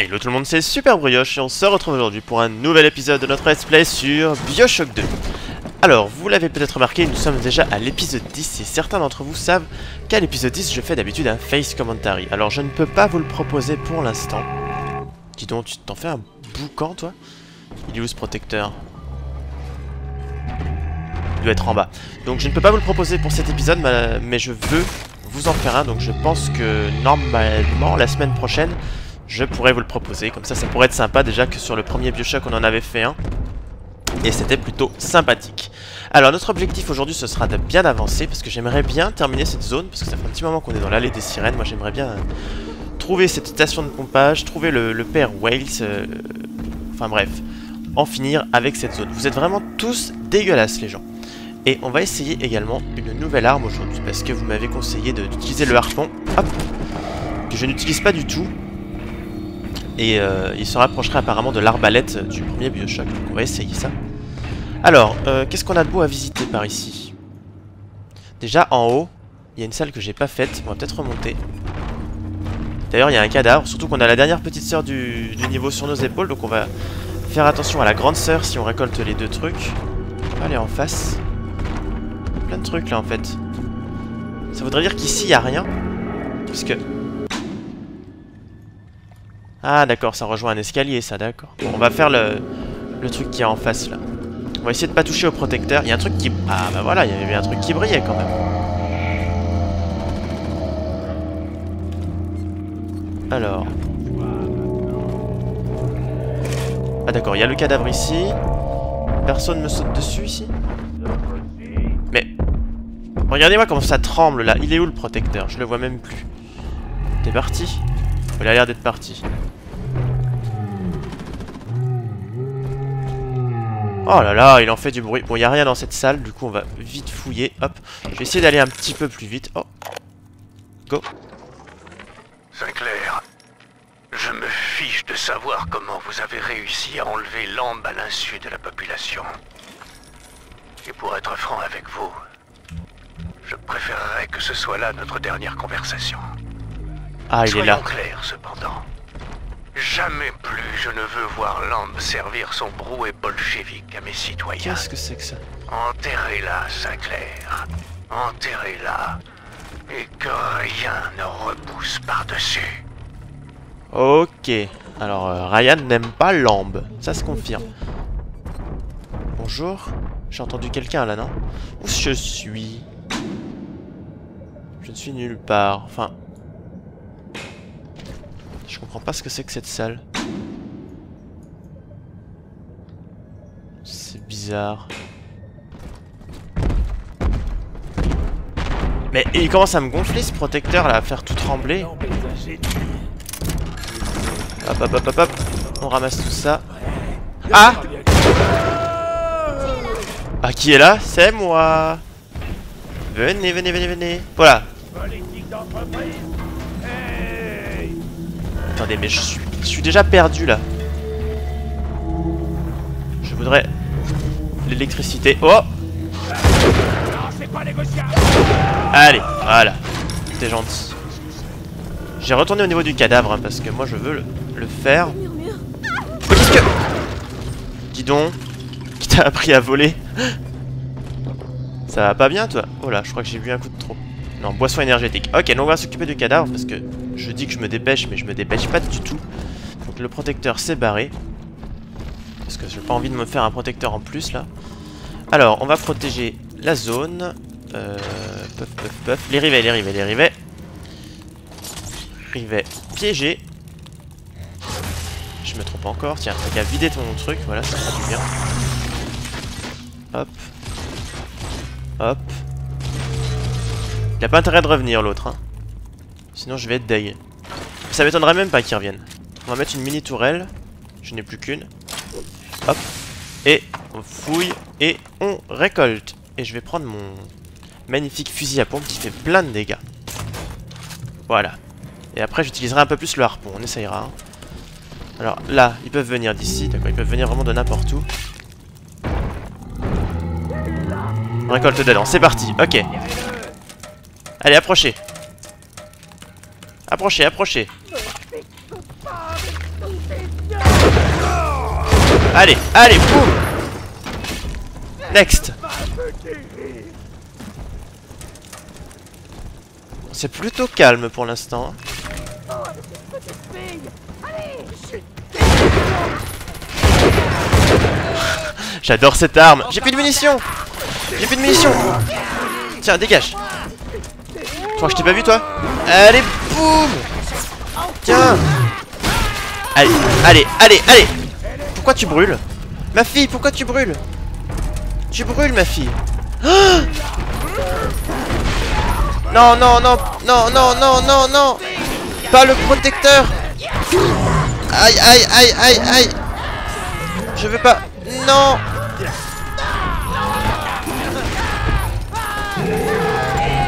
Hello tout le monde, c'est Super Brioche et on se retrouve aujourd'hui pour un nouvel épisode de notre let's play sur Bioshock 2. Alors, vous l'avez peut-être remarqué, nous sommes déjà à l'épisode 10 et certains d'entre vous savent qu'à l'épisode 10, je fais d'habitude un face commentary. Alors, je ne peux pas vous le proposer pour l'instant. Dis donc, tu t'en fais un boucan, toi? Il est où ce protecteur? Il doit être en bas. Donc, je ne peux pas vous le proposer pour cet épisode, mais je veux vous en faire un. Donc, je pense que normalement, la semaine prochaine, je pourrais vous le proposer. Comme ça, ça pourrait être sympa déjà que sur le premier Bioshock, on en avait fait un. Et c'était plutôt sympathique. Alors, notre objectif aujourd'hui, ce sera de bien avancer, parce que j'aimerais bien terminer cette zone, parce que ça fait un petit moment qu'on est dans l'allée des sirènes. Moi, j'aimerais bien trouver cette station de pompage, trouver le, père Wales, euh, enfin bref, en finir avec cette zone. Vous êtes vraiment tous dégueulasses, les gens. Et on va essayer également une nouvelle arme aujourd'hui, parce que vous m'avez conseillé d'utiliser le harpon, hop, que je n'utilise pas du tout, et euh, il se rapprocherait apparemment de l'arbalète du premier Bioshock. Donc on va essayer ça. Alors, euh, qu'est-ce qu'on a de beau à visiter par ici? Déjà, en haut, il y a une salle que j'ai pas faite. On va peut-être remonter. D'ailleurs, il y a un cadavre. Surtout qu'on a la dernière petite sœur du, niveau sur nos épaules. Donc on va faire attention à la grande sœur si on récolte les deux trucs. On va aller en face. Plein de trucs là en fait. Ça voudrait dire qu'ici, il n'y a rien. Puisque ah d'accord, ça rejoint un escalier ça, d'accord. On va faire le, le truc qui est en face là. On va essayer de pas toucher au protecteur. Il y a un truc qui... Ah bah voilà, il y avait un truc qui brillait quand même. Alors... Ah d'accord, il y a le cadavre ici. Personne me saute dessus ici Mais... Regardez-moi comment ça tremble là. Il est où le protecteur? Je le vois même plus. T'es parti? Il a l'air d'être parti. Oh là là, il en fait du bruit. Bon, il n'y a rien dans cette salle, du coup on va vite fouiller. Hop, je vais essayer d'aller un petit peu plus vite. Oh, go. Sinclair, je me fiche de savoir comment vous avez réussi à enlever l'ambe à l'insu de la population. Et pour être franc avec vous, je préférerais que ce soit là notre dernière conversation. Ah, il est là. clair, cependant. Jamais plus je ne veux voir Lamb servir son brouet bolchevique à mes citoyens. Qu'est-ce que c'est que ça? Enterrez-la, Sinclair. Enterrez-la. Et que rien ne repousse par-dessus. Ok. Alors, euh, Ryan n'aime pas Lamb. Ça se confirme. Bonjour. J'ai entendu quelqu'un là, non? Où je suis? Je ne suis nulle part. Enfin, comprends pas ce que c'est que cette salle. C'est bizarre. Mais il commence à me gonfler ce protecteur là, à faire tout trembler. Hop hop hop hop hop. On ramasse tout ça. Ah Ah qui est là? C'est moi Venez, venez, venez, venez. Voilà. Attendez, mais je suis, déjà perdu là. Je voudrais l'électricité. Oh Allez, voilà. T'es gentil. J'ai retourné au niveau du cadavre hein, parce que moi je veux le, faire. Oh, qu'est-ce que... Dis donc, qui t'a appris à voler? Ça va pas bien toi? Oh là, je crois que j'ai bu un coup de trop. Non, boisson énergétique. Ok, donc on va s'occuper du cadavre parce que je dis que je me dépêche, mais je me dépêche pas du tout. Donc le protecteur s'est barré. Parce que j'ai pas envie de me faire un protecteur en plus là. Alors, on va protéger la zone. Euh, puff, puff, puff. Les rivets, les rivets, les rivets. Rivets piégés. Je me trompe encore. Tiens, t'as qu'à vider ton truc. Voilà, ça fera du bien. Hop. Hop. Il a pas intérêt de revenir l'autre. Hein. Sinon je vais être deg. Ça m'étonnerait même pas qu'il revienne. On va mettre une mini tourelle. Je n'ai plus qu'une. Hop. Et on fouille et on récolte. Et je vais prendre mon magnifique fusil à pompe qui fait plein de dégâts. Voilà. Et après j'utiliserai un peu plus le harpon. On essayera. Hein. Alors là, ils peuvent venir d'ici. D'accord, ils peuvent venir vraiment de n'importe où. On récolte dedans. C'est parti. Ok. Allez, approchez. Approchez, approchez. Allez, allez, boum Next C'est plutôt calme pour l'instant. J'adore cette arme. J'ai plus de munitions. J'ai plus de munitions. Tiens, dégage. Je crois je t'ai pas vu, toi. Allez, boum. Tiens. Allez, allez, allez, allez. Pourquoi tu brûles Ma fille, pourquoi tu brûles Tu brûles, ma fille. non, non, non, non, non, non, non, non. Pas le protecteur. Aïe, aïe, aïe, aïe, aïe. Je veux pas. Non.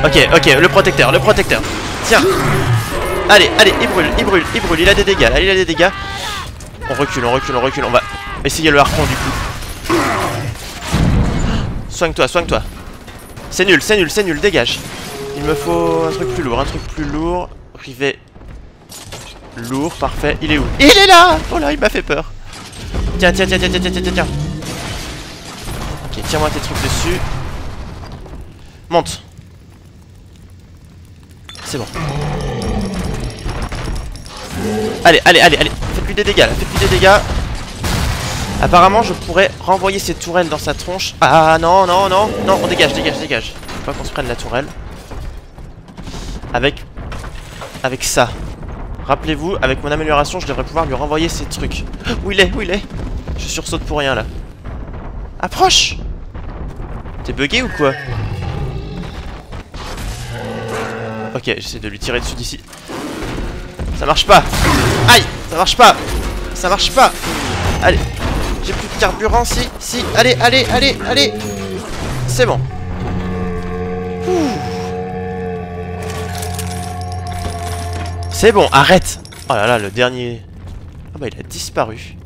Ok, ok, le protecteur, le protecteur. Tiens. Allez, allez, il brûle, il brûle, il brûle, il a des dégâts, allez, il a des dégâts. On recule, on recule, on recule, on va essayer le harpon du coup. Soigne-toi, soigne-toi. C'est nul, c'est nul, c'est nul, dégage. Il me faut un truc plus lourd, un truc plus lourd. Rivet. Lourd, parfait. Il est où? Il est là Oh là, il m'a fait peur. Tiens, tiens, tiens, tiens, tiens, tiens, tiens, tiens. Ok, tiens-moi tes trucs dessus. Monte. C'est bon. Allez, allez, allez, allez. Faites-lui des dégâts, là. Faites-lui des dégâts. Apparemment, je pourrais renvoyer ces tourelles dans sa tronche. Ah, non, non, non. Non, on dégage, dégage, dégage. Faut pas qu'on se prenne la tourelle. Avec... Avec ça. Rappelez-vous, avec mon amélioration, je devrais pouvoir lui renvoyer ces trucs. Où il est Où il est? Je sursaute pour rien, là. Approche T'es bugué ou quoi? Ok, j'essaie de lui tirer dessus d'ici. Ça marche pas Aïe Ça marche pas Ça marche pas Allez J'ai plus de carburant, si, si Allez, allez, allez, allez C'est bon. C'est bon, arrête Oh là là, le dernier... Ah bah il a disparu.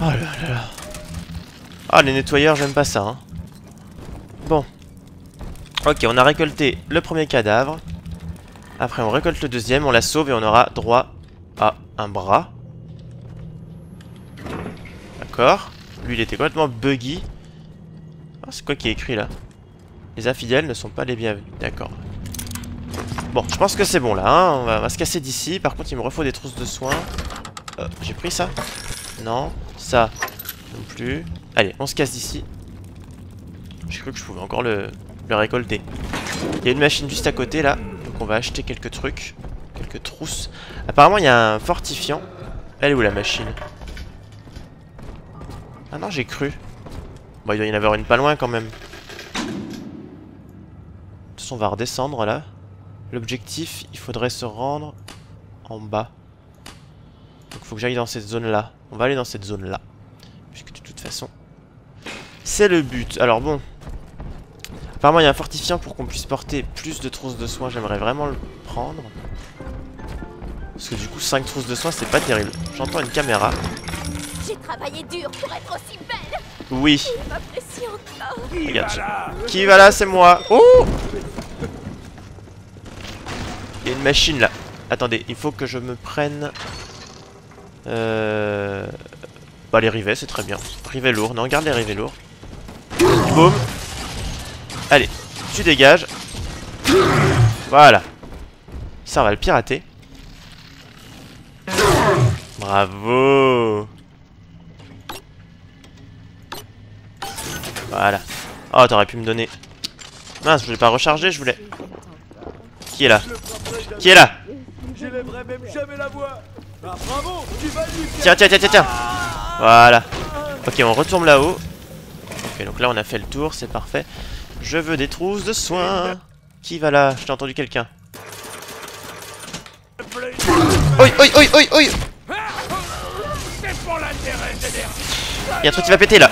Oh là là là. Ah les nettoyeurs, j'aime pas ça. Hein. Bon. Ok, on a récolté le premier cadavre. Après, on récolte le deuxième, on la sauve et on aura droit à un bras. D'accord. Lui, il était complètement buggy. Ah, c'est quoi qui est écrit là? Les infidèles ne sont pas les bienvenus. D'accord. Bon, je pense que c'est bon là. Hein. on, va, se casser d'ici. Par contre, il me refaut des trousses de soins. Euh, j'ai pris ça? Non. Ça non plus. Allez, on se casse d'ici. J'ai cru que je pouvais encore le, le récolter. Il y a une machine juste à côté là on va acheter quelques trucs. Quelques trousses. Apparemment, il y a un fortifiant. Elle est où la machine? Ah non, j'ai cru. Bon, il doit y en avoir une pas loin quand même. De toute façon, on va redescendre là. L'objectif, il faudrait se rendre en bas. Donc, faut que j'aille dans cette zone-là. On va aller dans cette zone-là. Puisque de toute façon, c'est le but. Alors bon, Apparemment, il y a un fortifiant pour qu'on puisse porter plus de trousses de soins. J'aimerais vraiment le prendre. Parce que du coup, 5 trousses de soins, c'est pas terrible. J'entends une caméra. J'ai travaillé dur pour être aussi belle. Oui. Qui Regarde. Qui va là? C'est moi. Oh Il y a une machine là. Attendez, il faut que je me prenne... Euh... Bah les rivets, c'est très bien. Rivets lourds. Non, garde les rivets lourds. Boum Allez, tu dégages. Voilà. Ça, on va le pirater. Bravo Voilà. Oh, t'aurais pu me donner... Mince, je voulais pas recharger, je voulais... Qui est là? Qui est là? Tiens, tiens, tiens, tiens, tiens Voilà. Ok, on retourne là-haut. Ok, donc là, on a fait le tour, c'est parfait. Je veux des trousses de soins. Qui va là? J'ai entendu quelqu'un. Oi, oi, oi, oi, oi Y'a un truc qui va péter là.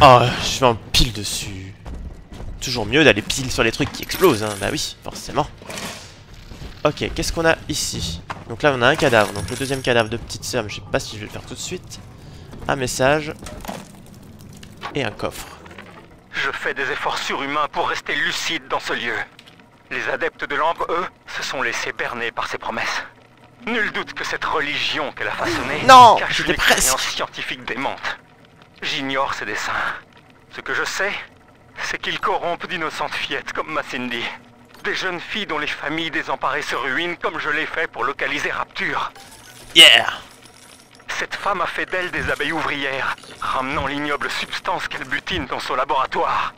Oh, je vais en pile dessus. Toujours mieux d'aller pile sur les trucs qui explosent, hein. Bah oui, forcément. Ok, qu'est-ce qu'on a ici? Donc là, on a un cadavre. Donc le deuxième cadavre de petite sœur, mais je sais pas si je vais le faire tout de suite. Un message. Et un coffre. Je fais des efforts surhumains pour rester lucide dans ce lieu. Les adeptes de l'ambre, eux, se sont laissés berner par ses promesses. Nul doute que cette religion qu'elle a façonnée Non, cache une presque. expérience scientifique démente. J'ignore ses dessins. Ce que je sais, c'est qu'ils corrompent d'innocentes fillettes comme ma Cindy. Des jeunes filles dont les familles désemparées se ruinent comme je l'ai fait pour localiser Rapture. Yeah Cette femme a fait d'elle des abeilles ouvrières, ramenant l'ignoble substance qu'elle butine dans son laboratoire.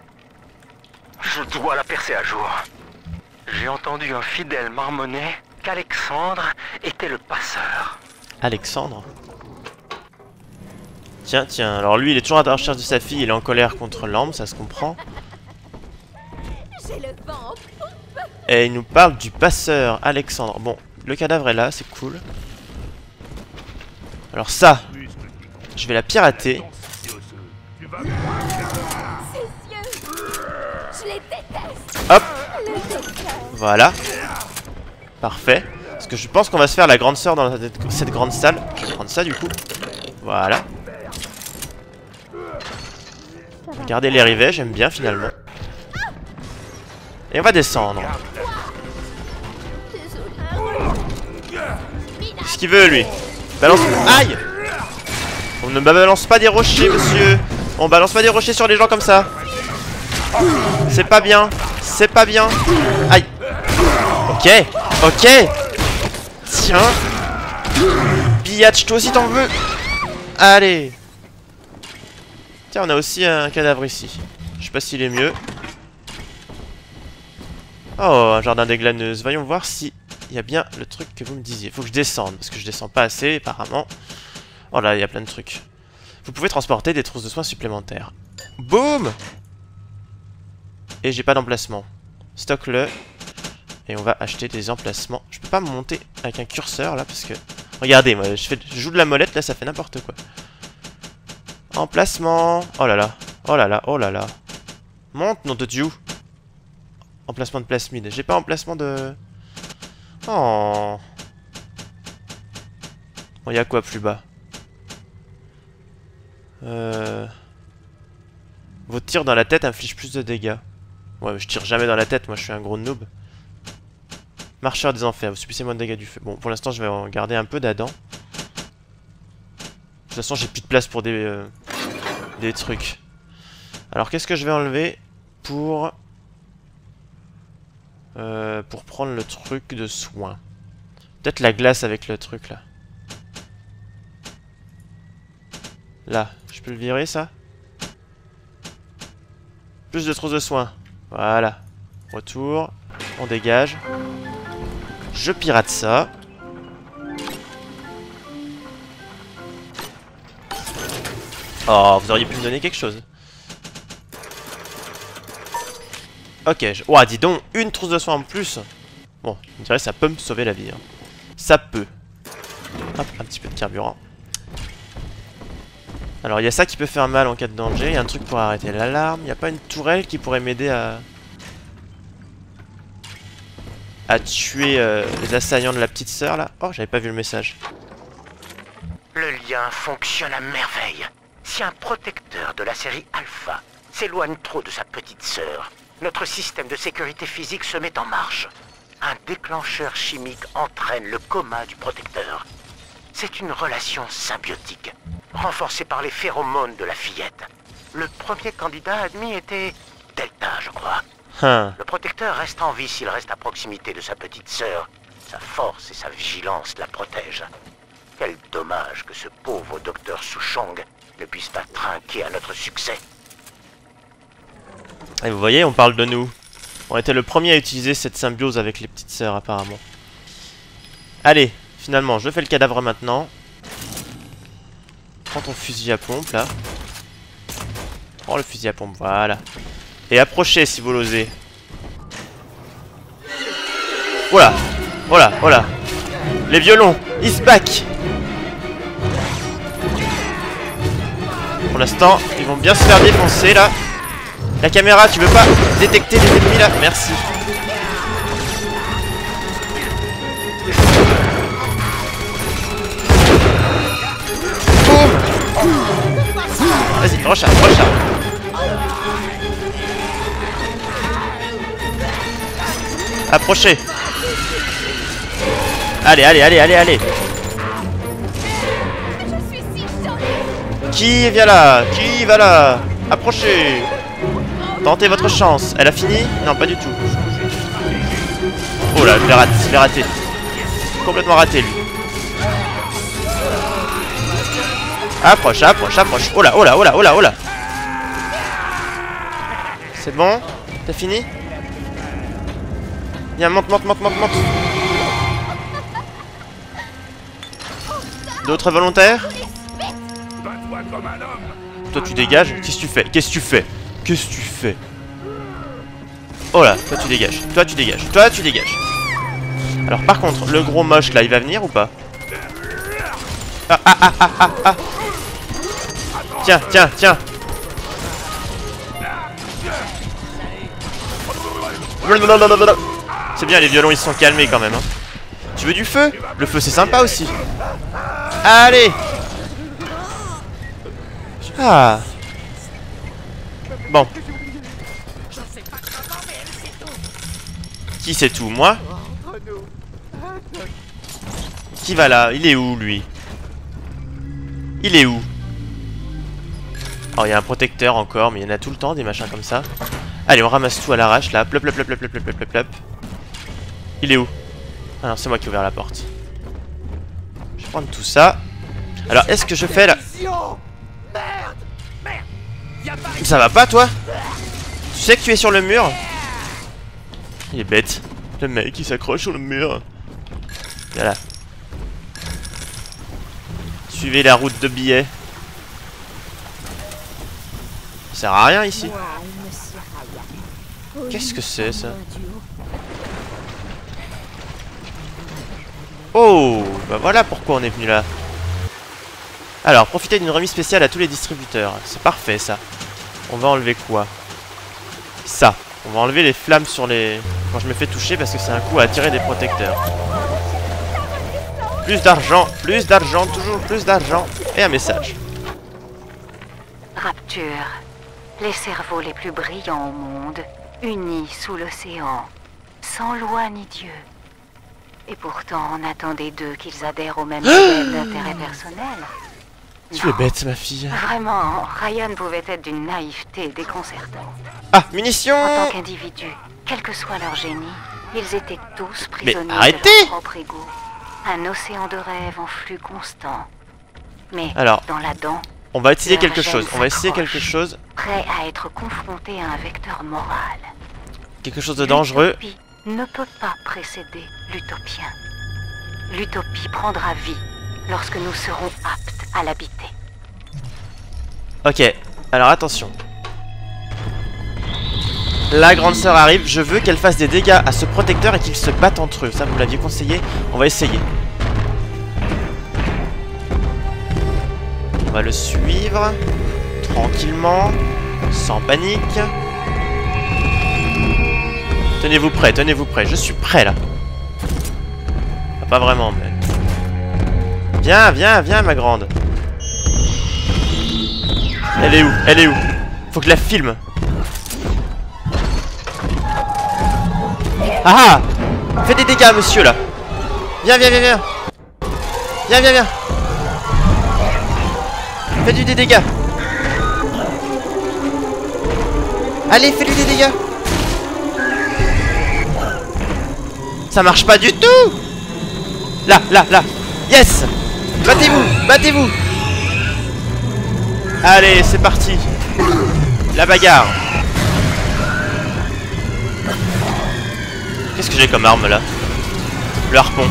Je dois la percer à jour. J'ai entendu un fidèle marmonner qu'Alexandre était le passeur. Alexandre? Tiens, tiens, alors lui il est toujours à la recherche de sa fille, il est en colère contre l'âme, ça se comprend. J'ai le vent en poupe. Et il nous parle du passeur Alexandre. Bon, le cadavre est là, c'est cool. Alors ça, je vais la pirater. Hop, voilà. Parfait. Parce que je pense qu'on va se faire la grande sœur dans cette- grande salle. Je vais prendre ça du coup. Voilà. Regardez les rivets, j'aime bien finalement. Et on va descendre. Qu'est-ce qu'il veut lui Balance. Aïe On ne balance pas des rochers, monsieur. On balance pas des rochers sur les gens comme ça. C'est pas bien. C'est pas bien. Aïe. Ok. Ok. Tiens. Pillage, toi aussi t'en veux. Allez. Tiens, on a aussi un cadavre ici. Je sais pas s'il est mieux. Oh, un jardin des glaneuses. Voyons voir si il y a bien le truc que vous me disiez. Faut que je descende, parce que je descends pas assez, apparemment. Oh là, il y a plein de trucs. Vous pouvez transporter des trousses de soins supplémentaires. Boum Et j'ai pas d'emplacement. Stocke-le. Et on va acheter des emplacements. Je peux pas monter avec un curseur, là, parce que... Regardez, moi, je, je joue de la molette, là, ça fait n'importe quoi. Emplacement. Oh là là. Oh là là, oh là là. Monte, nom de Dieu. Emplacement de plasmide. J'ai pas emplacement de... Oh. Bon, y a quoi plus bas Euh... Vos tirs dans la tête infligent plus de dégâts. Ouais, mais je tire jamais dans la tête, moi je suis un gros noob. Marcheur des enfers, vous subissez moins de dégâts du feu. Bon, pour l'instant, je vais en garder un peu d'Adam. De toute façon, j'ai plus de place pour des, euh, des trucs. Alors, qu'est-ce que je vais enlever pour... Euh, pour prendre le truc de soin Peut-être la glace avec le truc, là. Là, je peux le virer, ça? Plus de trousses de soin. Voilà. Retour. On dégage. Je pirate ça. Oh, vous auriez pu me donner quelque chose. Ok, je... Ouah, dis donc, une trousse de soin en plus Bon, on dirait que ça peut me sauver la vie. hein. Ça peut. Hop, un petit peu de carburant. Alors, il y a ça qui peut faire mal en cas de danger. Il y a un truc pour arrêter l'alarme. Il n'y a pas une tourelle qui pourrait m'aider à... à tuer euh, les assaillants de la petite sœur, là Oh, j'avais pas vu le message. Le lien fonctionne à merveille. Si un protecteur de la série Alpha s'éloigne trop de sa petite sœur, notre système de sécurité physique se met en marche. Un déclencheur chimique entraîne le coma du protecteur. C'est une relation symbiotique, renforcée par les phéromones de la fillette. Le premier candidat admis était Delta, je crois. Hein. Le protecteur reste en vie s'il reste à proximité de sa petite sœur. Sa force et sa vigilance la protègent. Quel dommage que ce pauvre docteur Souchong ne puisse pas trinquer à notre succès. Et vous voyez, on parle de nous. On était le premier à utiliser cette symbiose avec les petites sœurs, apparemment. Allez, finalement, je fais le cadavre maintenant. Prends ton fusil à pompe, là. Prends le fusil à pompe, voilà. Et approchez si vous l'osez. Voilà, voilà, voilà. Les violons, is back Pour l'instant, ils vont bien se faire défoncer, là. La caméra, tu veux pas détecter les ennemis là Merci. Boum Vas-y, recharge, recharge. Allez, allez, allez, allez, allez. Jolie Qui vient là? Qui va là? Approchez Tentez votre chance. Elle a fini Non, pas du tout. Oh là, je l'ai raté. Je l'ai raté. Complètement raté, lui. Approche, approche, approche. Oh là, oh là, oh là, oh là, oh là. C'est bon T'as fini Viens, monte, monte, monte, monte, monte. D'autres volontaires Toi, tu dégages Qu'est-ce que tu fais? Qu'est-ce que tu fais? Qu'est-ce que tu fais Oh là, toi tu dégages. Toi tu dégages. Toi tu dégages. Alors par contre, le gros moche là, il va venir ou pas ah, ah, ah, ah, ah, ah. Tiens, tiens, tiens. C'est bien, les violons ils se sont calmés quand même. Hein. Tu veux du feu? Le feu c'est sympa aussi. Allez Ah Bon. Qui c'est tout? Moi? Qui va là? Il est où lui? Il est où? Oh, il y a un protecteur encore, mais il y en a tout le temps des machins comme ça. Allez, on ramasse tout à l'arrache là. Plop, plop, plop, plop, plop, plop, plop. Il est où? Ah non, c'est moi qui ai ouvert la porte. Je vais prendre tout ça. Alors, est-ce que je fais là Ça va pas, toi Tu sais que tu es sur le mur Il est bête. Le mec, il s'accroche sur le mur. Voilà. Suivez la route de billets. Ça sert à rien ici. Qu'est-ce que c'est ça Oh Bah voilà pourquoi on est venu là. Alors, profitez d'une remise spéciale à tous les distributeurs. C'est parfait ça. On va enlever quoi? Ça. On va enlever les flammes sur les... Quand je me fais toucher parce que c'est un coup à attirer des protecteurs. Plus d'argent, plus d'argent, toujours plus d'argent. Et un message. Rapture. Les cerveaux les plus brillants au monde, unis sous l'océan, sans loi ni Dieu. Et pourtant, on attendait d'eux qu'ils adhèrent au même modèle d'intérêt personnel. Tu es bête, ma fille. Vraiment, Ryan pouvait être d'une naïveté déconcertante. Ah, munitions En tant qu'individus, quel que soit leur génie, ils étaient tous prisonniers arrêtez de leur propre ego. Un océan de rêves en flux constant. Mais Alors. dans la dent, On va essayer quelque chose. On va essayer quelque chose. prêt à être confronté à un vecteur moral. Quelque chose de dangereux. L'utopie ne peut pas précéder l'utopien. L'utopie prendra vie lorsque nous serons aptes à l'habiter. Ok, alors attention. La grande sœur arrive, je veux qu'elle fasse des dégâts à ce protecteur et qu'ils se battent entre eux. Ça, vous l'aviez conseillé, on va essayer. On va le suivre, tranquillement, sans panique. Tenez-vous prêt, tenez-vous prêt, je suis prêt là. Ah, pas vraiment, mais... Viens, viens, viens ma grande. Elle est où? Elle est où? Faut que je la filme. Ah ah! Fais des dégâts, monsieur, là. Viens, viens, viens, viens. Viens, viens, viens. Fais du des dégâts. Allez, fais-lui des dégâts. Ça marche pas du tout. Là, là, là. Yes Battez-vous Battez-vous Allez, c'est parti La bagarre Qu'est-ce que j'ai comme arme là? Le harpon.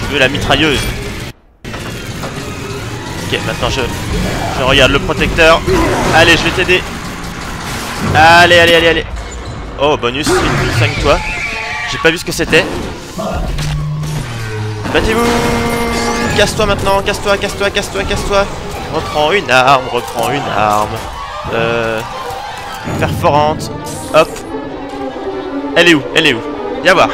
Je veux la mitrailleuse. Ok, maintenant je, je regarde le protecteur. Allez, je vais t'aider. Allez, allez, allez, allez. Oh, bonus, 5 toi. J'ai pas vu ce que c'était. Battez-vous Casse-toi maintenant, casse-toi, casse-toi, casse-toi, casse-toi. Reprends une arme, reprends une arme. Euh... Perforante. Hop. Elle est où Elle est où? Viens voir.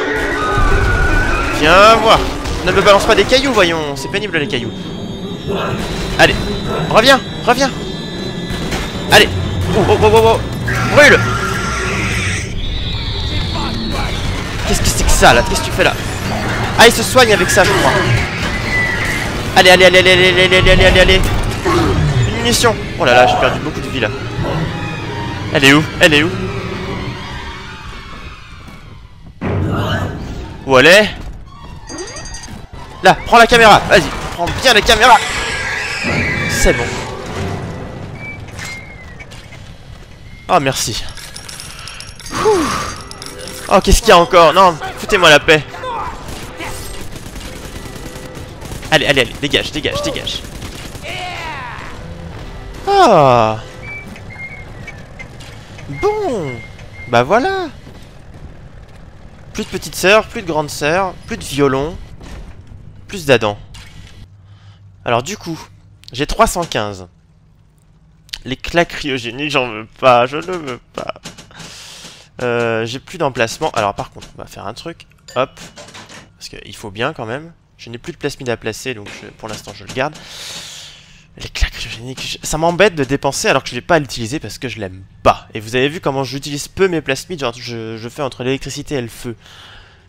Viens voir. Ne me balance pas des cailloux, voyons. C'est pénible les cailloux. Allez. Reviens, reviens. Allez. Oh, oh, oh, oh, oh. Brûle Qu'est-ce que c'est que ça là? Qu'est-ce que tu fais là? Ah, il se soigne avec ça, je crois. Allez, allez, allez, allez, allez, allez, allez, allez, allez. Une munition. Oh là là, j'ai perdu beaucoup de vie là. Elle est où? Elle est où? Où elle est? Là, prends la caméra. Vas-y, prends bien la caméra. C'est bon. Oh, merci. Ouh. Oh, qu'est-ce qu'il y a encore? Non, foutez-moi la paix. Allez, allez, allez, dégage, dégage, dégage. Ah Bon Bah voilà Plus de petite sœur, plus de grande sœur, plus de violon, plus d'Adam. Alors du coup, j'ai 315. Les claques cryogéniques, j'en veux pas, je ne veux pas. Euh, j'ai plus d'emplacement. Alors par contre, on va faire un truc. Hop. Parce qu'il faut bien quand même. Je n'ai plus de plasmide à placer, donc pour l'instant je le garde. Les claques cryogéniques, ça m'embête de dépenser alors que je ne vais pas l'utiliser parce que je l'aime pas. Et vous avez vu comment j'utilise peu mes plasmides, genre je, je fais entre l'électricité et le feu.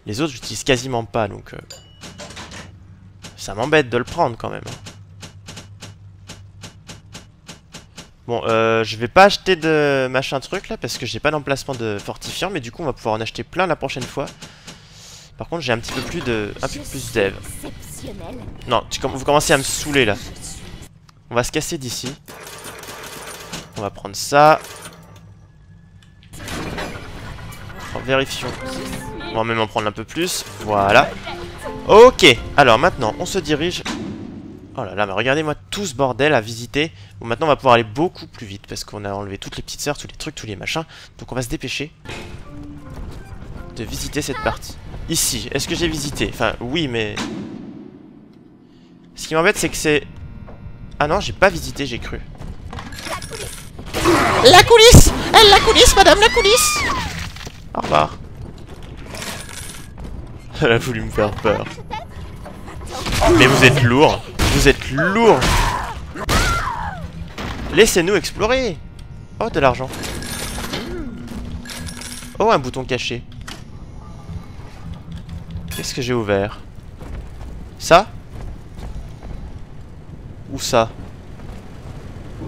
Les autres, j'utilise quasiment pas, donc... euh, ça m'embête de le prendre quand même. hein. Bon, euh, je vais pas acheter de machin truc là parce que j'ai pas d'emplacement de fortifiant, mais du coup on va pouvoir en acheter plein la prochaine fois. Par contre, j'ai un petit peu plus de, un peu plus d'Eve. Non, tu, vous commencez à me saouler là. On va se casser d'ici. On va prendre ça. Vérifions. On va même en prendre un peu plus. Voilà. Ok. Alors maintenant, on se dirige. Oh là là, mais regardez-moi tout ce bordel à visiter. Bon, maintenant, on va pouvoir aller beaucoup plus vite parce qu'on a enlevé toutes les petites sœurs, tous les trucs, tous les machins. Donc, on va se dépêcher de visiter cette partie. Ici, est-ce que j'ai visité? Enfin, oui, mais ce qui m'embête, c'est que c'est... Ah non, j'ai pas visité, j'ai cru. La coulisse Elle, la coulisse, madame, la coulisse Au revoir. Elle a voulu me faire peur. Mais vous êtes lourd Vous êtes lourd Laissez-nous explorer Oh, de l'argent. Oh, un bouton caché. Qu'est-ce que j'ai ouvert? Ça? Ou ça?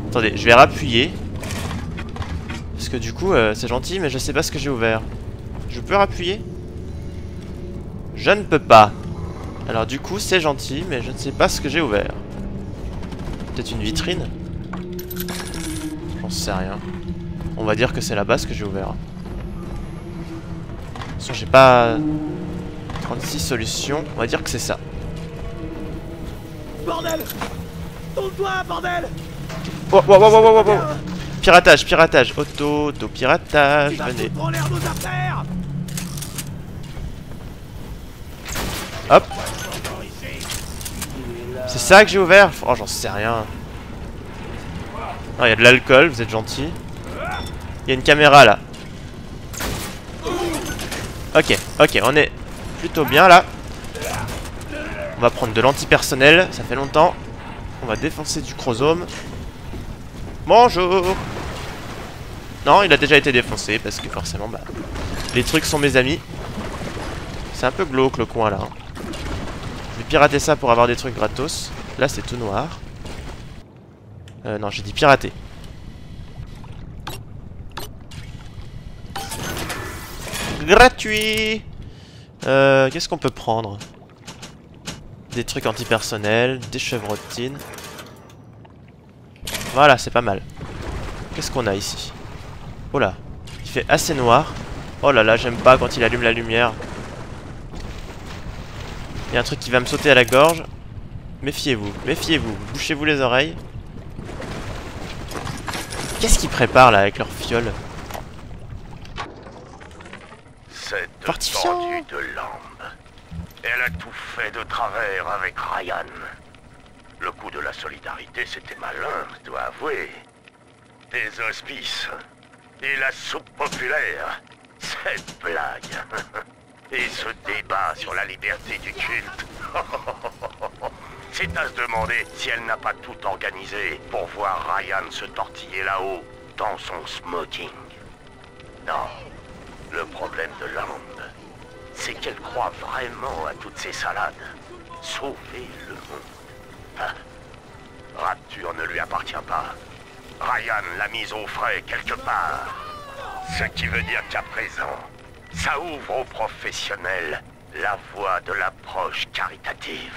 Attendez, je vais rappuyer. Parce que du coup, euh, c'est gentil, mais je sais pas ce que j'ai ouvert. Je peux rappuyer? Je ne peux pas. Alors du coup, c'est gentil, mais je ne sais pas ce que j'ai ouvert. Peut-être une vitrine? J'en sais rien. On va dire que c'est là-bas ce que j'ai ouvert. De toute façon, j'ai pas... 36 solutions. On va dire que c'est ça. Bordel Tourne-toi, bordel Oh, oh, oh, oh, oh, oh, oh. Piratage, piratage, auto, auto, piratage, venez. Hop. C'est ça que j'ai ouvert? Oh, j'en sais rien. Non, il y a de l'alcool, vous êtes gentil. Il y a une caméra là. Ok, ok, on est plutôt bien là. On va prendre de l'antipersonnel, ça fait longtemps. On va défoncer du chromosome. Bonjour Non, il a déjà été défoncé parce que forcément, bah, les trucs sont mes amis. C'est un peu glauque le coin là. hein. Je vais pirater ça pour avoir des trucs gratos. Là, c'est tout noir. Euh, non, j'ai dit pirater. Gratuit Euh, qu'est-ce qu'on peut prendre? Des trucs antipersonnels, des chevrotines. Voilà, c'est pas mal. Qu'est-ce qu'on a ici? Oh là, il fait assez noir. Oh là là, j'aime pas quand il allume la lumière. Il y a un truc qui va me sauter à la gorge. Méfiez-vous, méfiez-vous, bouchez-vous les oreilles. Qu'est-ce qu'ils préparent là avec leur fiole Cette Fortifiant. de lambe. Elle a tout fait de travers avec Ryan. Le coup de la solidarité, c'était malin, je dois avouer. Des hospices. Et la soupe populaire. Cette blague. Et ce débat sur la liberté du culte. C'est à se demander si elle n'a pas tout organisé pour voir Ryan se tortiller là-haut, dans son smoking. Non, le problème de Land, c'est qu'elle croit vraiment à toutes ces salades. Sauver le monde. Hein? Rapture ne lui appartient pas. Ryan l'a mise au frais quelque part. Ce qui veut dire qu'à présent, ça ouvre aux professionnels la voie de l'approche caritative.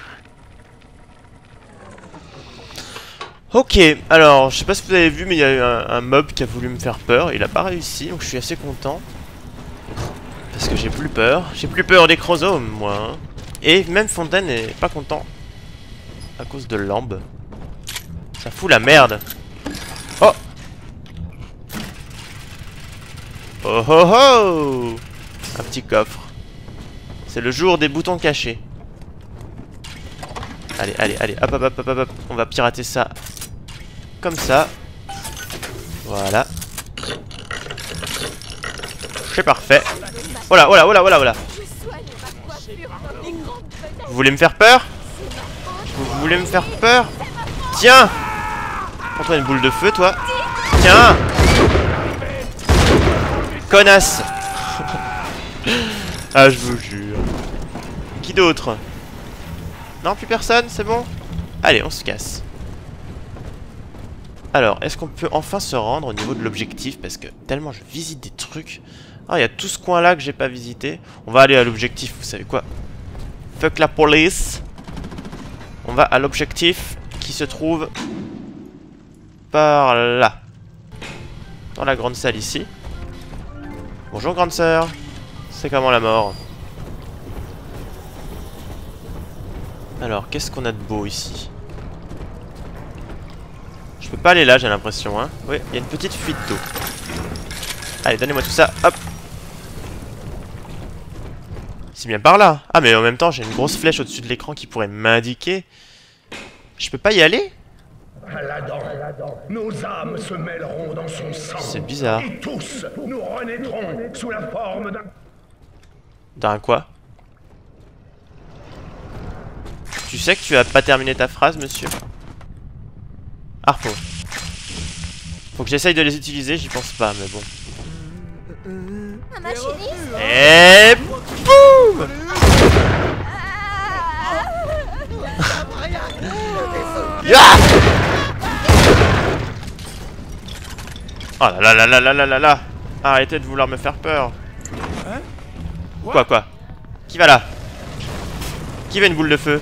Ok, alors je sais pas si vous avez vu mais il y a eu un, un mob qui a voulu me faire peur, il a pas réussi donc je suis assez content. Parce que j'ai plus peur, j'ai plus peur des chromosomes moi. hein. Et même Fontaine est pas content. À cause de l'ambe. Ça fout la merde. Oh Oh oh oh Un petit coffre. C'est le jour des boutons cachés. Allez, allez, allez, hop, hop, hop, hop, hop. On va pirater ça. Comme ça. Voilà. C'est parfait. Voilà, voilà, voilà, voilà, voilà. Vous voulez me faire peur Vous voulez me faire peur Tiens Prends-toi une boule de feu, toi. Tiens Connasse Ah, je vous jure. Qui d'autre Non, plus personne, c'est bon Allez, on se casse. Alors, est-ce qu'on peut enfin se rendre au niveau de l'objectif? Parce que tellement je visite des trucs. Ah, il y a tout ce coin-là que j'ai pas visité. On va aller à l'objectif, vous savez quoi? Fuck la police. On va à l'objectif qui se trouve par là. Dans la grande salle ici. Bonjour grande sœur. C'est comment la mort? Alors, qu'est-ce qu'on a de beau ici? Je peux pas aller là, j'ai l'impression, hein. Oui, il y a une petite fuite d'eau. Allez, donnez-moi tout ça. Hop. C'est bien par là. Ah, mais en même temps, j'ai une grosse flèche au-dessus de l'écran qui pourrait m'indiquer. Je peux pas y aller? Aladdin, nos âmes se mêleront dans son sang. C'est bizarre. Et tous, nous renaîtrons sous la forme d'un... D'un quoi? Tu sais que tu as pas terminé ta phrase, monsieur? Harpo. Faut que j'essaye de les utiliser, j'y pense pas, mais bon. Ah, ma chérie boum Oh là là là là là là là Arrêtez de vouloir me faire peur. Hein Quoi quoi Qui va là Qui veut une boule de feu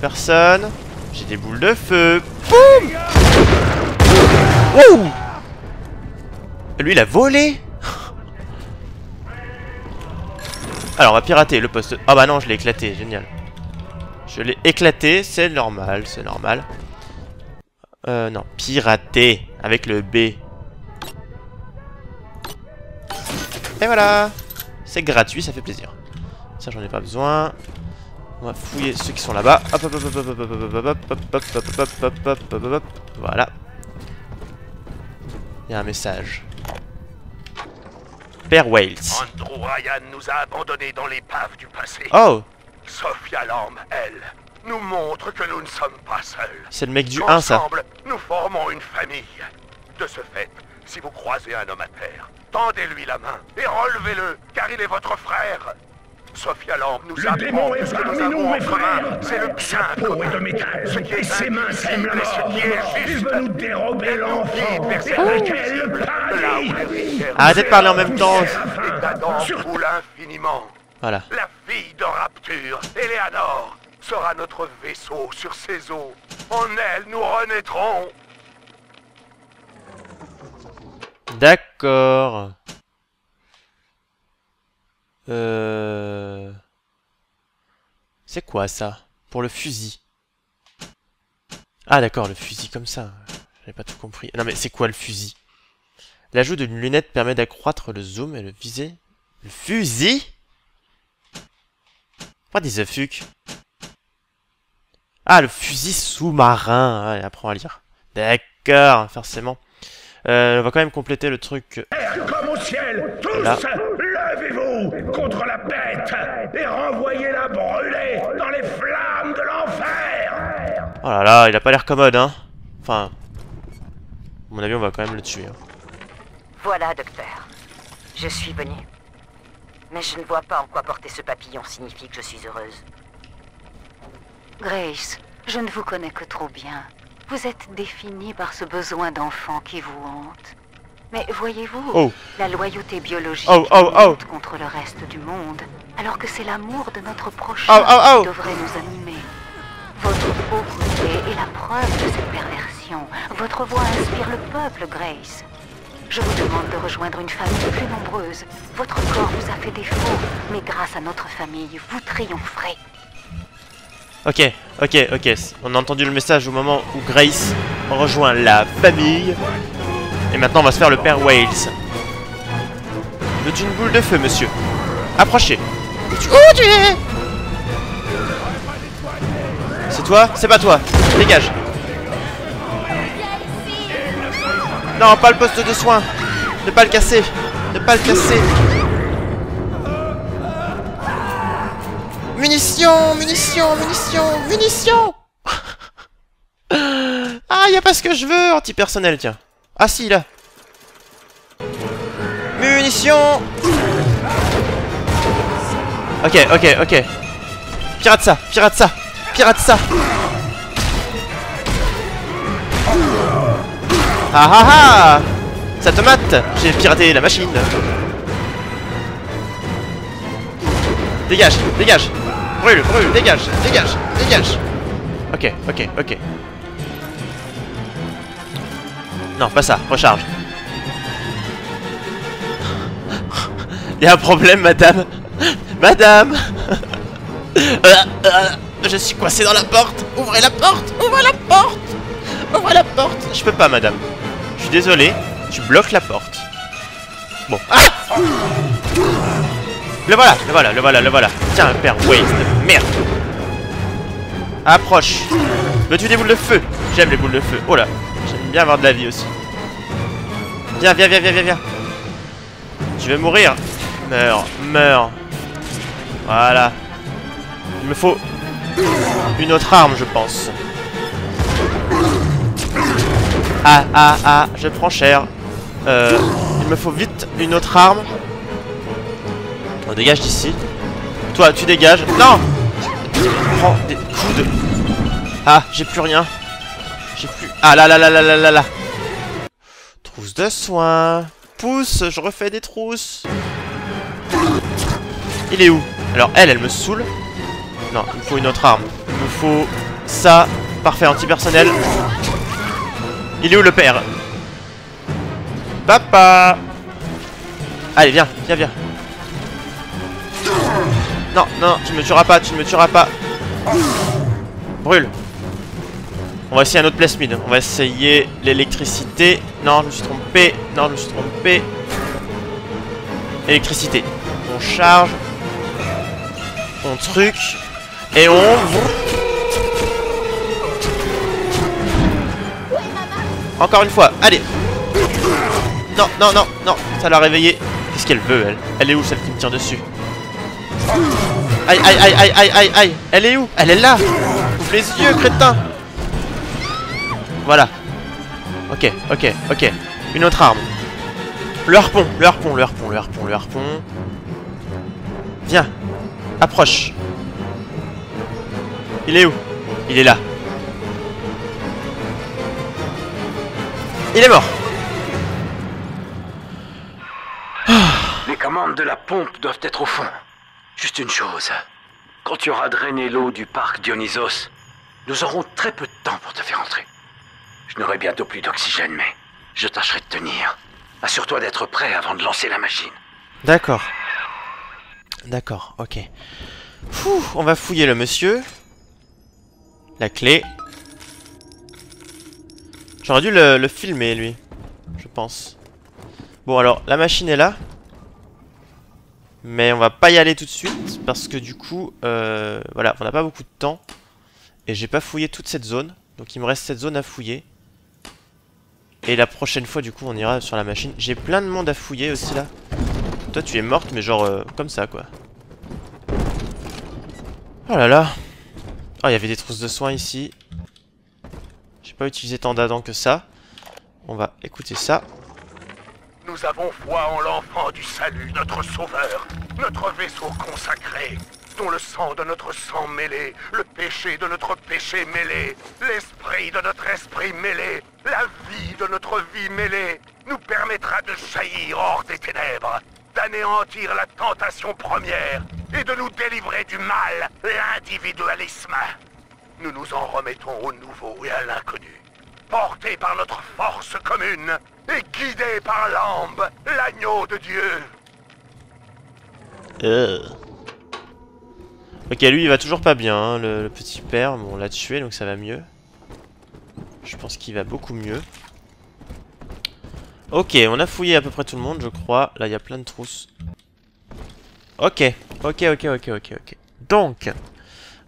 Personne. J'ai des boules de feu. Boum lui il a volé Alors on va pirater le poste... Ah bah non je l'ai éclaté, génial. Je l'ai éclaté, c'est normal, c'est normal. Euh, non, pirater, avec le B. Et voilà C'est gratuit, ça fait plaisir. Ça, j'en ai pas besoin. On va fouiller ceux qui sont là-bas. Hop, hop, hop, hop, hop, hop, hop, hop, hop, hop, hop, hop, hop, hop, hop, hop, hop, hop. Voilà. Il y a un message. Père Wales. Andrew Ryan nous a abandonnés dans l'épave du passé. Oh Sophia Lamb, elle, nous montre que nous ne sommes pas seuls. C'est le mec du 1, ça. Ensemble, nous formons une famille. De ce fait, si vous croisez un homme à terre, tendez-lui la main et relevez-le, car il est votre frère. Sophia Lamb nous Le démon est ce que nous parmi nous, avons en mes frères c'est le Sa bien peau commun. est de métal, Ce qui et est ses mains sèment la mort. ce qui est Il veut nous dérober nous l'enfant, avec elle le paradis Arrêtez de parler en même temps. et d'Adam coule infiniment. Voilà. La fille de Rapture, Eleanor, sera notre vaisseau sur ses eaux. En elle, nous renaîtrons. D'accord. Euh... C'est quoi ça? Pour le fusil. Ah d'accord, le fusil comme ça. J'avais pas tout compris. Non mais c'est quoi le fusil? L'ajout d'une lunette permet d'accroître le zoom et le viser. Le fusil? What is the fuck? Ah, le fusil sous-marin. Ah, il apprend à lire. D'accord, forcément. Euh, on va quand même compléter le truc. Comme au ciel, tous, Là. Contre la bête et renvoyez-la brûler dans les flammes de l'enfer Oh là là, il a pas l'air commode, hein. Enfin, à mon avis, on va quand même le tuer. hein. Voilà, docteur. Je suis venue. Mais je ne vois pas en quoi porter ce papillon signifie que je suis heureuse. Grace, je ne vous connais que trop bien. Vous êtes définie par ce besoin d'enfant qui vous hante. Mais voyez-vous, Oh. la loyauté biologique Oh, oh, oh. lutte contre le reste du monde, alors que c'est l'amour de notre prochain Oh, oh, oh. qui devrait nous animer. Votre pauvreté est la preuve de cette perversion. Votre voix inspire le peuple, Grace. Je vous demande de rejoindre une famille plus nombreuse. Votre corps vous a fait défaut, mais grâce à notre famille, vous triompherez. Ok, ok, ok. On a entendu le message au moment où Grace rejoint la famille. Et maintenant, on va se faire le père Wales. Veux-tu une boule de feu, monsieur Approchez. Où où tu es C'est toi C'est pas toi. Dégage. Non, pas le poste de soins. Ne pas le casser. Ne pas le casser. Munitions, munitions, munitions, munitions Ah, y a pas ce que je veux Antipersonnel, tiens. Ah si, là. Munitions. Ok, ok, ok. Pirate ça, pirate ça, pirate ça. Ah ah ah. Ça te mate J'ai piraté la machine. Dégage, dégage. Brûle, brûle, dégage, dégage, dégage. Ok, ok, ok. Non, pas ça, recharge. Il y a un problème, madame Madame Euh, euh, Je suis coincé dans la porte Ouvrez la porte Ouvrez la porte Ouvrez la porte Je peux pas, madame. Je suis désolé, tu bloques la porte. Bon. Ah le voilà, le voilà, le voilà, le voilà. Tiens, père waste de merde. Approche. Veux-tu des boules de feu? J'aime les boules de feu. Oh là, j'aime bien avoir de la vie aussi. Viens, viens, viens, viens, viens, viens. Tu veux mourir Meurs, meurs. Voilà. Il me faut une autre arme, je pense. Ah, ah, ah, je prends cher. Euh, il me faut vite une autre arme. On dégage d'ici. Toi, tu dégages. Non Prends des coups de... Ah, j'ai plus rien. J'ai plus... Ah là là là là là là là Trousse de soins. Pousse, je refais des trousses. Il est où? Alors, elle, elle me saoule. Non, il me faut une autre arme. Il me faut ça. Parfait, antipersonnel. Il est où le père? Papa Allez, viens, viens, viens. Non, non, tu ne me tueras pas, tu ne me tueras pas. Brûle. On va essayer un autre plasmide. On va essayer l'électricité. Non, je me suis trompé. Non, je me suis trompé. Électricité. On charge. On truc. Et on... Encore une fois, allez Non, non, non, non, ça l'a réveillée. Qu'est-ce qu'elle veut, elle? Elle est où, celle qui me tire dessus? Aïe, aïe, aïe, aïe, aïe, aïe, aïe Elle est où? Elle est là Ouvre les yeux, crétin Voilà. Ok, ok, ok. Une autre arme. Le harpon, le harpon, le harpon, le harpon, le harpon. Viens. Approche. Il est où? Il est là. Il est mort Les commandes de la pompe doivent être au fond. Juste une chose. Quand tu auras drainé l'eau du parc Dionysos, nous aurons très peu de temps pour te faire entrer. Je n'aurai bientôt plus d'oxygène, mais je tâcherai de tenir. Assure-toi d'être prêt avant de lancer la machine. D'accord. D'accord, ok. On va fouiller le monsieur. La clé. J'aurais dû le, le filmer, lui. Je pense. Bon, alors, la machine est là. Mais on va pas y aller tout de suite. Parce que du coup, euh, voilà, on n'a pas beaucoup de temps. Et j'ai pas fouillé toute cette zone. Donc il me reste cette zone à fouiller. Et la prochaine fois, du coup, on ira sur la machine. J'ai plein de monde à fouiller aussi, là. Toi, tu es morte, mais genre, euh, comme ça, quoi. Oh là là. Oh, il y avait des trousses de soins ici. J'ai pas utilisé tant d'adans que ça. On va écouter ça. Nous avons foi en l'enfant du salut, notre sauveur, notre vaisseau consacré, le sang de notre sang mêlé, le péché de notre péché mêlé, l'esprit de notre esprit mêlé, la vie de notre vie mêlée, nous permettra de jaillir hors des ténèbres, d'anéantir la tentation première et de nous délivrer du mal, l'individualisme. Nous nous en remettons au nouveau et à l'inconnu, portés par notre force commune et guidés par l'ambe, l'agneau de Dieu. Euh. Ok, lui il va toujours pas bien, hein, le, petit père. Bon, on l'a tué donc ça va mieux. Je pense qu'il va beaucoup mieux. Ok, on a fouillé à peu près tout le monde, je crois. Là, il y a plein de trousses. Ok, ok, ok, ok, ok, ok. Donc,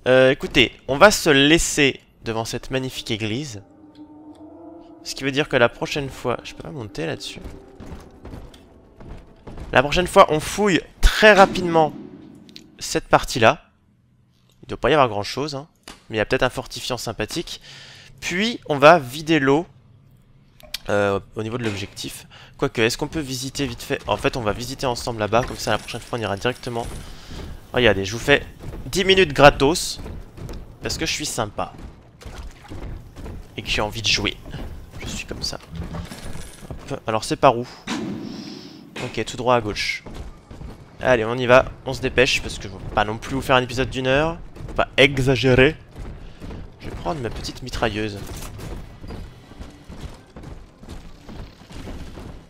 euh, écoutez, on va se laisser devant cette magnifique église. Ce qui veut dire que la prochaine fois... Je peux pas monter là-dessus La prochaine fois, on fouille très rapidement cette partie-là. Il doit pas y avoir grand-chose, hein. mais il y a peut-être un fortifiant sympathique. Puis, on va vider l'eau euh, au niveau de l'objectif. Quoique, est-ce qu'on peut visiter vite fait? En fait, on va visiter ensemble là-bas, comme ça la prochaine fois on ira directement. Regardez, je vous fais 10 minutes gratos, parce que je suis sympa. Et que j'ai envie de jouer. Je suis comme ça. Hop. Alors c'est par où? Ok, tout droit à gauche. Allez, on y va, on se dépêche, parce que je veux pas non plus vous faire un épisode d'une heure. Pas exagérer. Je vais prendre ma petite mitrailleuse.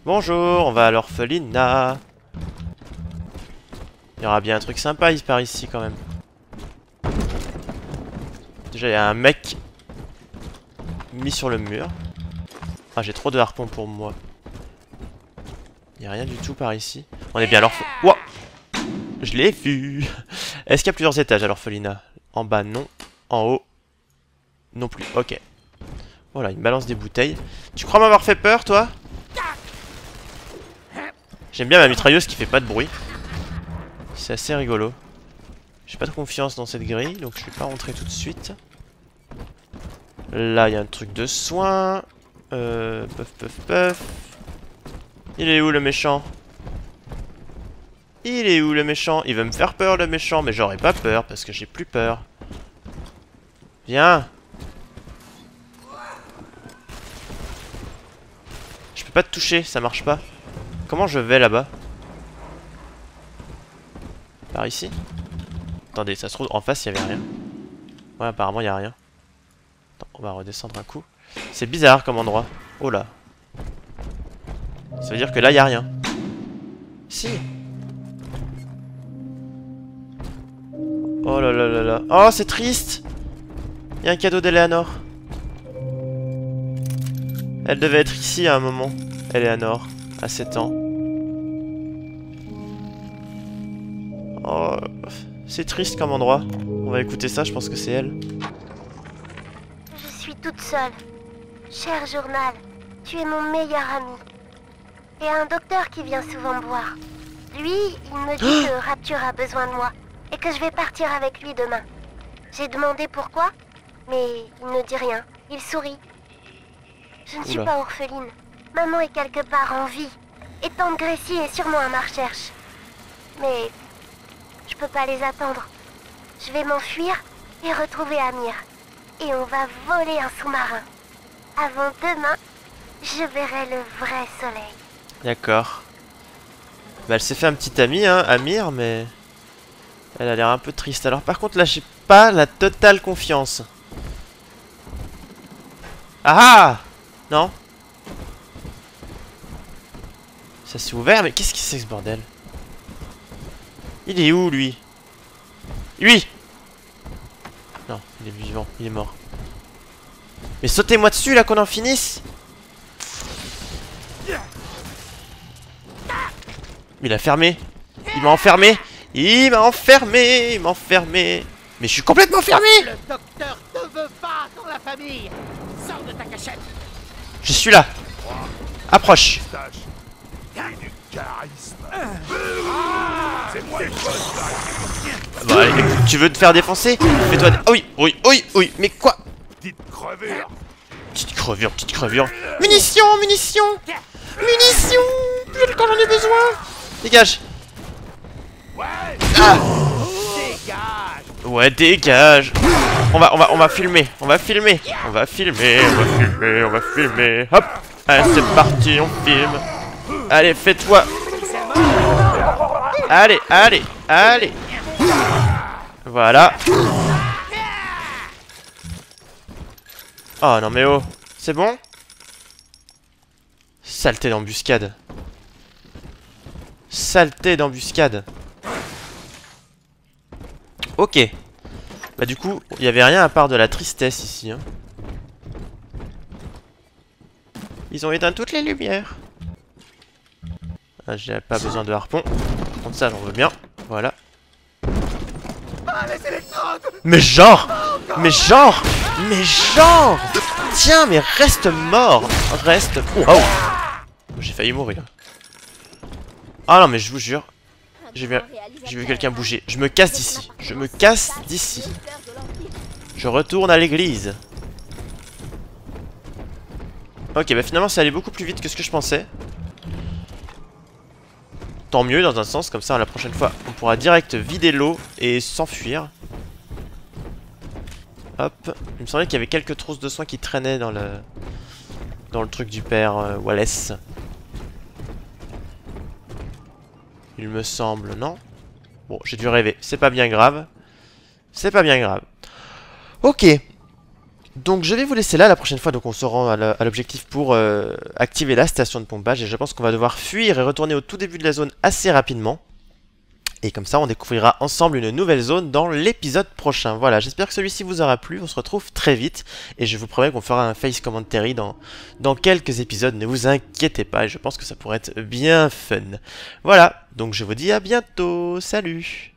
Bonjour, on va à l'orphelinat. Il y aura bien un truc sympa par ici quand même. Déjà, il y a un mec mis sur le mur. Ah, j'ai trop de harpons pour moi. Il n'y a rien du tout par ici. On est bien à l'orphelinat. Wow Je l'ai vu Est-ce qu'il y a plusieurs étages à l'orphelinat? En bas, non. En haut, non plus. Ok. Voilà, il me balance des bouteilles. Tu crois m'avoir fait peur, toi? J'aime bien ma mitrailleuse qui fait pas de bruit. C'est assez rigolo. J'ai pas de confiance dans cette grille, donc je vais pas rentrer tout de suite. Là, il y a un truc de soin. Euh, puff, puff, puff. Il est où le méchant? Il est où le méchant? Il veut me faire peur le méchant, mais j'aurais pas peur parce que j'ai plus peur. Viens Je peux pas te toucher, ça marche pas. Comment je vais là-bas? Par ici? Attendez, ça se trouve, en face, il y avait rien. Ouais, apparemment, il y a rien. Attends, on va redescendre un coup. C'est bizarre comme endroit. Oh là. Ça veut dire que là, il y a rien. Si. Oh là là là là. Oh, c'est triste Il y a un cadeau d'Eleanor. Elle devait être ici à un moment, Eleanor, à 7 ans. Oh, c'est triste comme endroit. On va écouter ça, je pense que c'est elle. Je suis toute seule. Cher journal, tu es mon meilleur ami. Et un docteur qui vient souvent me voir. Lui, il me dit que Rapture a besoin de moi et que je vais partir avec lui demain. J'ai demandé pourquoi, mais il ne dit rien. Il sourit. Je ne suis Oula. pas orpheline. Maman est quelque part en vie. Et tante Gracie est sûrement à ma recherche. Mais je peux pas les attendre. Je vais m'enfuir et retrouver Amir. Et on va voler un sous-marin. Avant demain, je verrai le vrai soleil. D'accord. Bah, elle s'est fait un petit ami, hein, Amir, mais... Elle a l'air un peu triste. Alors par contre, là, j'ai pas la totale confiance. Ah ah Non Ça s'est ouvert, mais qu'est-ce que c'est que ce bordel? Il est où, lui? Lui Non, il est vivant, il est mort. Mais sautez-moi dessus, là, qu'on en finisse Il a fermé. Il m'a enfermé. Il m'a enfermé. Il m'a enfermé. Mais je suis complètement fermé. Le docteur te veut pas dans la famille Sors de ta cachette Je suis là. Approche. Bon, allez, écoute, tu veux te faire défoncer? Fais-toi... dé- Oui, oui, oui, oui. Mais quoi? Petite crevure Petite crevure, petite crevure. Munitions, munitions Munitions quand j'en ai besoin Dégage Ah. Ouais, dégage. On va, on va, on va filmer, on va filmer. On va filmer, on va filmer, on va filmer. Hop. Allez, c'est parti, on filme. Allez, fais-toi. Allez, allez, allez. Voilà. Oh non mais oh. C'est bon? Saleté d'embuscade. Saleté d'embuscade Ok. Bah du coup, il n'y avait rien à part de la tristesse ici. Hein. Ils ont éteint toutes les lumières. Ah, J'ai pas besoin de harpon. Contre ça, j'en veux bien. Voilà. Mais genre Mais genre Mais genre Tiens, mais reste mort Reste... Oh J'ai failli mourir. Ah non, mais je vous jure, j'ai vu, quelqu'un bouger. Je me casse d'ici. Je me casse d'ici. Je retourne à l'église. Ok, bah finalement, ça allait beaucoup plus vite que ce que je pensais. Tant mieux, dans un sens. Comme ça, la prochaine fois, on pourra direct vider l'eau et s'enfuir. Hop. Il me semblait qu'il y avait quelques trousses de soins qui traînaient dans le... Dans le truc du père euh, Wallace. Il me semble, non Bon, j'ai dû rêver. C'est pas bien grave. C'est pas bien grave. Ok. Donc je vais vous laisser là la prochaine fois. Donc on se rend à l'objectif pour euh, activer la station de pompage. Et je pense qu'on va devoir fuir et retourner au tout début de la zone assez rapidement. Et comme ça, on découvrira ensemble une nouvelle zone dans l'épisode prochain. Voilà, j'espère que celui-ci vous aura plu. On se retrouve très vite. Et je vous promets qu'on fera un face commentary dans, dans quelques épisodes. Ne vous inquiétez pas. Et je pense que ça pourrait être bien fun. Voilà, donc je vous dis à bientôt. Salut